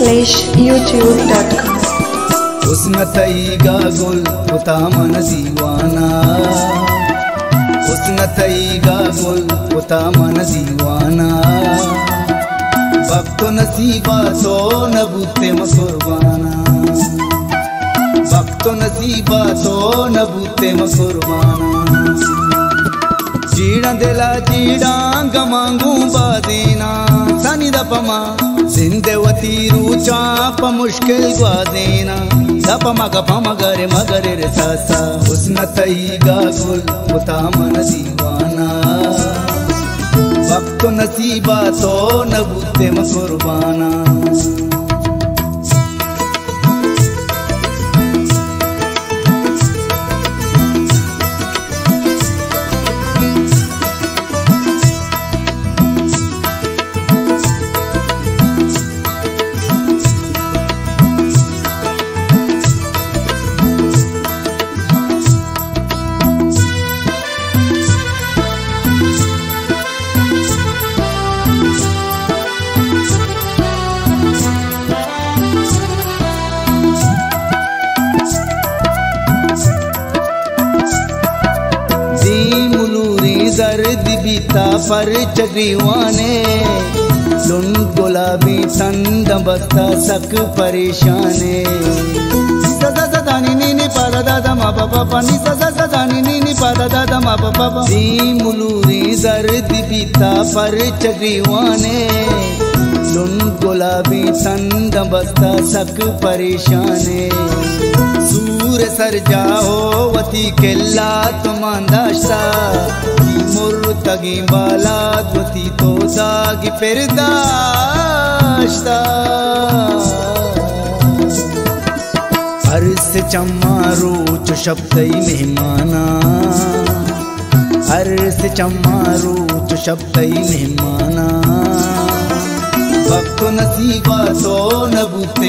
Slash youtube.com. हुस्न थईगा गुल, पुता मन दीवाना। हुस्न थईगा गुल, पुता मन दीवाना। भक्त नसीबा तो न बूते म भक्त नसीबा तो न बूते म कुर्बाना जीण दिला जीड़ा गमांगू बादीना सनी दपमा सिंधवती चाप मुश्किल ग्वादेना दप मग मगरे मगरे रे सासा हुस्न थईगा गुल पुता मन दीवाना वक्त नसीबा तो न बूते म कुर्बाना मुलूरी दर्द बीता पर चगरीवाने लुन गुलाबी तंद बस्ता सक परेशाने। सदा सदा नी नी नी पादा दादा मा पापा पानी। सदा सदा नी नी नी पादा दादा मा पापा पा दी मुलूरी दर्द बीता पर चगरीवाने लुन गुलाबी तंद बस्ता सक परेशाने। सूर जाओ वती केल्ला तुमांदाश्ता मुर्तगी बाला द्वती तो दागी पेरदाश्ता हर्ष चम्मा रोच शब्दई मेहमाना। हर्ष चम्मा रोच शब्दई मेहमाना। भक्त नसीबा तो न बूते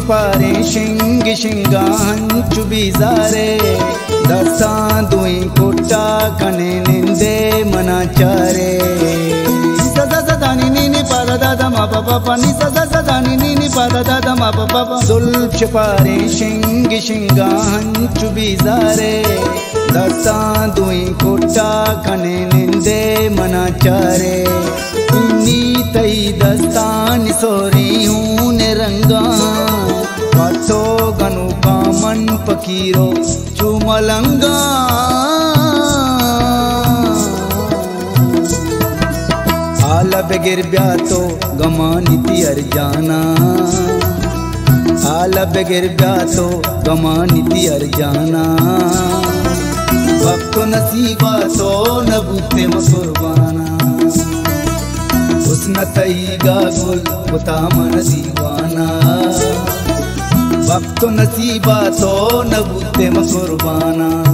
पारे शिंग शिंगा हंचु बीजारे दसा दुई कोटा कने निंदे मनाचारे सदा सदा नी नी नी पादा दादा मा पापा पानी सदा सदा नी नी नी पादा दादा मा पापा सुल्फ पारे शिंग शिंगा हंचु बीजारे दसा दुई कोटा कने निंदे मनाचारे नी तई दस्तान सोरी हूँ रंगा पाथो गनु का मन पकीरो चुमलंगा आल बगिर ब्या तो गमानिति अर्जाना। आल बगिर ब्या तो गमानिति अर्जाना। वक्त नसीबा तो न बूते म कुर्बाना हुस्न गुल मन दीवाना वक्त नसीबा तो न म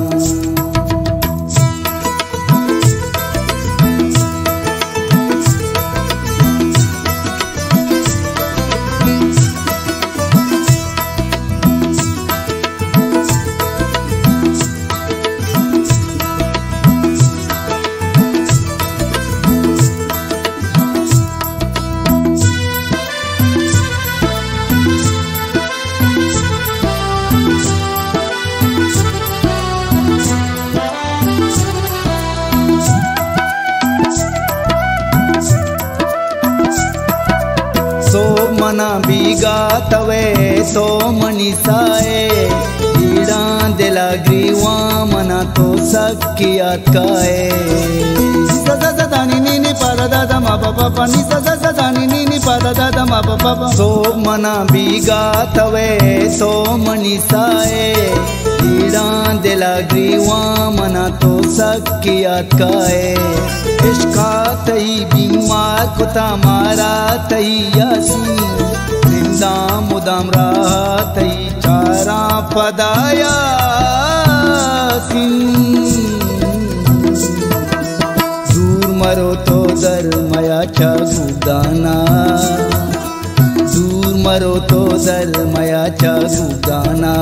मना बीगा तवे तो मनीसाए पीड़ा दिला ग्रीवा, मना तो सकियात काए सदा सदा नी नी नी पा दा दा मा बाबा पा सो मना बीगा तवे सो मनीसाए कीड़ा दिला ग्रीवा मना तो सकिया काए इश्का तई बीमा कुता मारा तई यासी निंदा मुदाम राह तई चारा पदाया मरो तो दूर मरो तो धर्मयाच्या दाना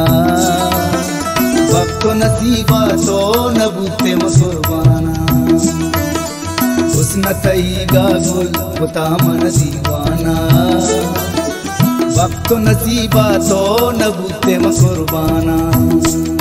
भक्तो नसीबा तो नबूते हुस्न तई गागुल पुता मन दीवाना। वक्त नसीबा तो नबूते बुते कुर्बाना